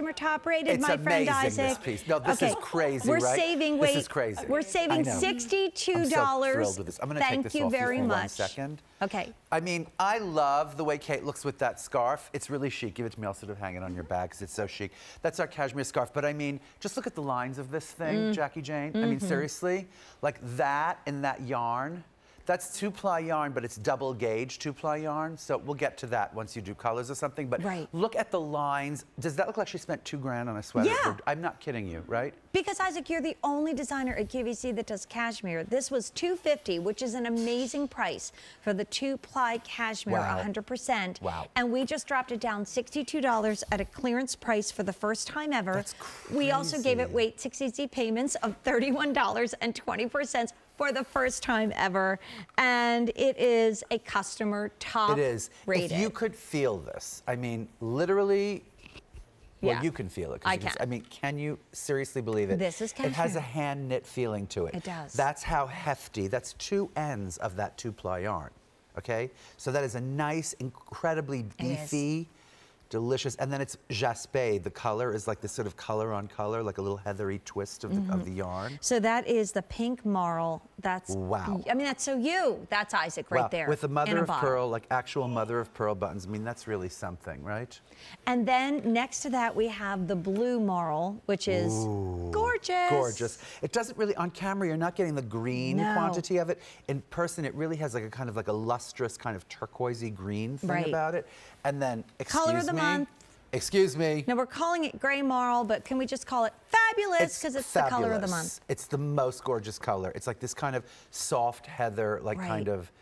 customer top rated, It's my friend amazing, Isaac. this piece. No, this is crazy, We're right? saving, This is crazy. We're saving $62. I'm so thrilled with this. I'm gonna Thank take this you off very you for much. one second. Okay. I mean, I love the way Kate looks with that scarf. It's really chic. Give it to me. I'll sort of hang it on your bag because it's so chic. That's our cashmere scarf. But I mean, just look at the lines of this thing, Mm. Jackie Jane. I Mm-hmm. mean, seriously, like that and that yarn. That's two ply yarn, but it's double gauge two ply yarn. So we'll get to that once you do colors or something. But Right. look at the lines. Does that look like she spent two grand on a sweater? Yeah. I'm not kidding you, right? Because Isaac, you're the only designer at QVC that does cashmere. This was 250, which is an amazing price for the two-ply cashmere, Wow. 100%. Wow. And we just dropped it down $62 at a clearance price for the first time ever. That's crazy. We also gave it crazy. wait 6 easy payments of $31.24 for the first time ever, and it is a customer top It is. rated. If you could feel this, I mean, literally. Well, Yeah. you can feel it. I can. I mean, can you seriously believe it? This is cashmere. It has a hand knit feeling to it. It does. That's how hefty. That's two ends of that two ply yarn. Okay, so that is a nice, incredibly beefy, delicious, and then it's jaspe. The color is like this sort of color on color, like a little heathery twist of the, Mm-hmm. of the yarn. so that is the pink marl. That's Wow. I mean, that's so you. That's Isaac right Wow, there. With the mother of bottle. pearl, like actual mother of pearl buttons. I mean, that's really something, right? And then next to that, we have the blue marl, which is gorgeous. Gorgeous. It doesn't really, on camera, you're not getting the green No. quantity of it. In person, it really has like a kind of like a lustrous, kind of turquoisey green thing Right. about it. And then, excuse Color of the me. month. Excuse me. Now we're calling it gray marl, but can we just call it fabulous because it's, the color of the month? It's the most gorgeous color. It's like this kind of soft heather, like Right. kind of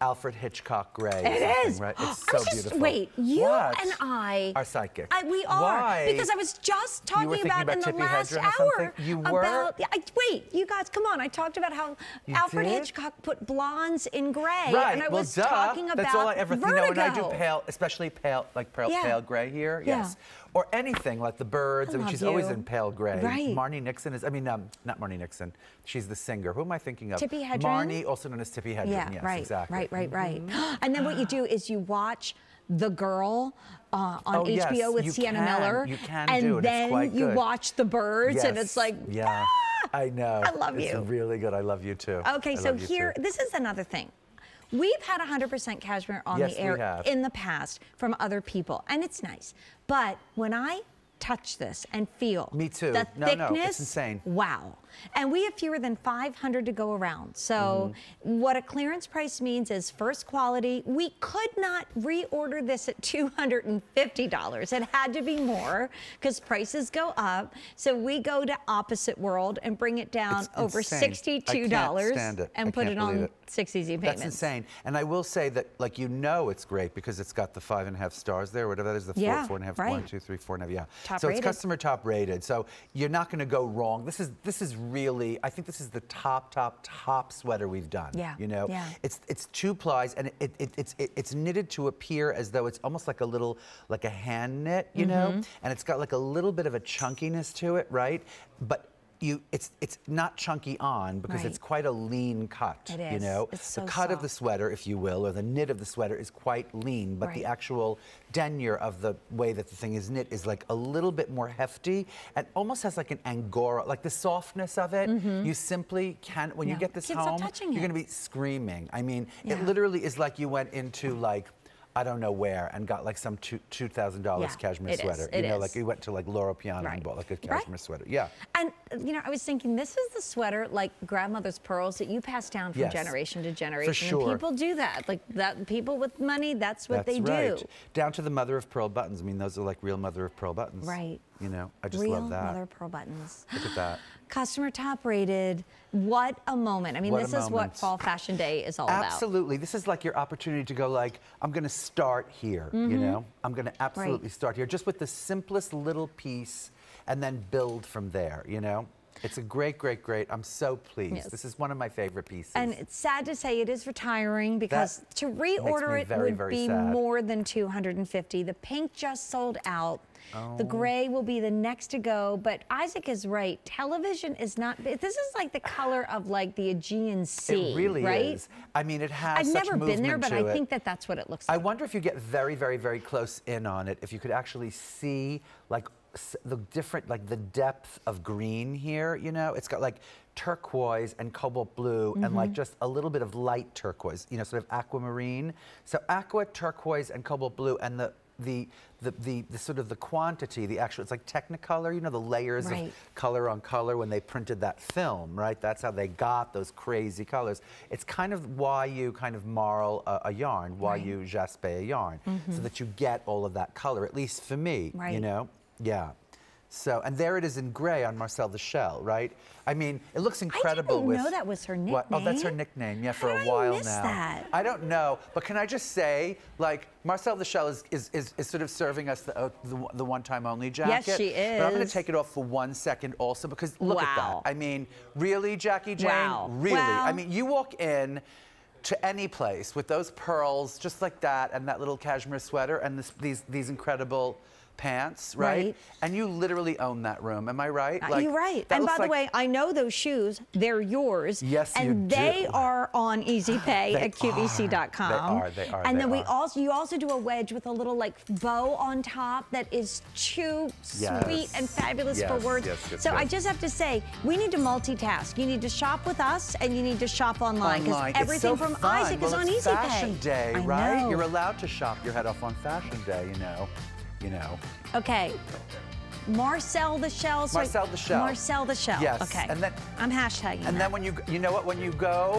Alfred Hitchcock gray. It is. Right? It's so just, beautiful. Wait, you What? and I are psychic. I, we are Why? because I was just talking thinking about, in about the last hour? You were? about. I, wait, you guys, come on! I talked about how You Alfred did? Hitchcock put blondes in gray, Right. and I well, was duh. talking about That's all I ever Vertigo. you know. When I do pale, especially pale, like pale, Yeah. pale gray here, Yeah. Yes, or anything like the birds. I I, mean, she's always in pale gray. Right. Marni Nixon is. I mean, um, not Marni Nixon. She's the singer. Who am I thinking of? Tippi Hedren? Marnie, also known as Tippi Hedren. Yeah, yes, right, exactly. right, right, right. Mm-hmm. And then what you do is you watch The Girl uh, on Oh, HBO yes, with you Sienna can. Miller. You can and do it. It's then quite you watch The Birds, and it's like, yeah, I know. I love it's you. really good. I love you too. Okay, I so here, too. this is another thing. We've had 100% cashmere on Yes, the air in the past from other people, and it's nice. But when I touch this and feel Me too. the No, no, it's thickness, insane. wow. And we have fewer than 500 to go around. So Mm-hmm. what a clearance price means is first quality. We could not reorder this at $250. It had to be more because prices go up. So we go to opposite world and bring it down It's over insane. $62 it. and I put it on it. six easy payments. That's insane. And I will say that, like, you know it's great because it's got the five and a half stars there, whatever that is, the four, Yeah, four and a half, right. one, two, three, four and a half, yeah. Top so rated. it's customer top rated. So you're not going to go wrong. This is this is really, I think this is the top, top, top sweater we've done. Yeah, You know, yeah. it's it's two plies and it, it, it's it, it's knitted to appear as though it's almost like a little like a hand knit, you know, Mm-hmm. and it's got like a little bit of a chunkiness to it, right? But you, it's it's not chunky on because Right. it's quite a lean cut. It You know, It's so the cut of the sweater, if you will, or the knit of the sweater is quite lean, but the actual denier of the way that the thing is knit is like a little bit more hefty and almost has like an angora, like the softness of it. Mm-hmm. You simply can't. When you get this Can't home, you're going to be screaming. I mean, Yeah. it literally is like you went into like. I don't know where, and got like some two two thousand dollars Yeah, cashmere is, sweater. it you know, is. like you went to like Loro Piana Right. and bought like a Right. cashmere sweater. Yeah. And you know, I was thinking this is the sweater like grandmother's pearls that you pass down from Yes, generation to for generation. sure. And people do that. Like that people with money, that's what That's they right. do. Down to the mother of pearl buttons. I mean, those are like real mother of pearl buttons. Right. You know, I just Real love that. Real mother of pearl buttons. Look at that. Customer top rated. What a moment. I mean, What this is what. Fall Fashion Day is all about. Absolutely. This is like your opportunity to go like, I'm going to start here, you Mm-hmm. know? I'm going to absolutely start here just with the simplest little piece and then build from there, you know? It's a great, great, great. I'm so pleased. Yes. This is one of my favorite pieces. And it's sad to say it is retiring because to reorder it very, would very be sad. more than 250. The pink just sold out. The Oh. gray will be the next to go, but Isaac is right. Television is not. This is like the color of like the Aegean Sea, it really right? is. I mean, it has I've never been there, but I it. think that that's what it looks like. I wonder if you get very, very, very close in on it, if you could actually see like the different, like the depth of green here. You know, it's got like turquoise and cobalt blue and Mm-hmm. like just a little bit of light turquoise. You know, sort of aquamarine. So aqua, turquoise, and cobalt blue, and the the, the, the, the sort of the quantity, the actual, it's like Technicolor, you know, the layers Right. of color on color when they printed that film, right? That's how they got those crazy colors. It's kind of why you kind of marl a, a yarn, why Right. Mm-hmm. you jaspe a yarn, so that you get all of that color, at least for me, you know? Yeah. So, and there it is in gray on Marcel the Shell, right? I mean, it looks incredible I didn't with. know that was her What? Oh, that's her nickname. nickname, yeah, for How a did I while miss now. that? I don't know, but can I just say, like, Marcel the Shell is, is, is, is sort of serving us the, uh, the, the one time only jacket. Yes, she But I'm going to take it off for one second also because look at Wow. that. I mean, really, Jackie Jane? Wow. Really? Wow. I mean, you walk in to any place with those pearls just like that and that little cashmere sweater and this, these, these incredible pants, right? Right. And you literally own that room. Am I right? Uh, You're right. And by looks the way, I know those shoes. They're yours. Yes, you And they do. are on Easy Pay at QVC.com. are. They are, they are, And they then we also you also do a wedge with a little like bow on top that is too Yes. sweet and fabulous for words. yes, yes, so I just have to say, we need to multitask. You need to shop with us and you need to shop online because everything so from fun. Isaac well, is on it's Easy Fashion Pay. Day, right? You're allowed to shop your head off on Fashion Day, you know. You know. Okay. Marcel the Shell. so- Marcel the Shell. Marcel the Shell. Yes, Okay. and then- I'm hashtagging And that. then when you, you know what, when you go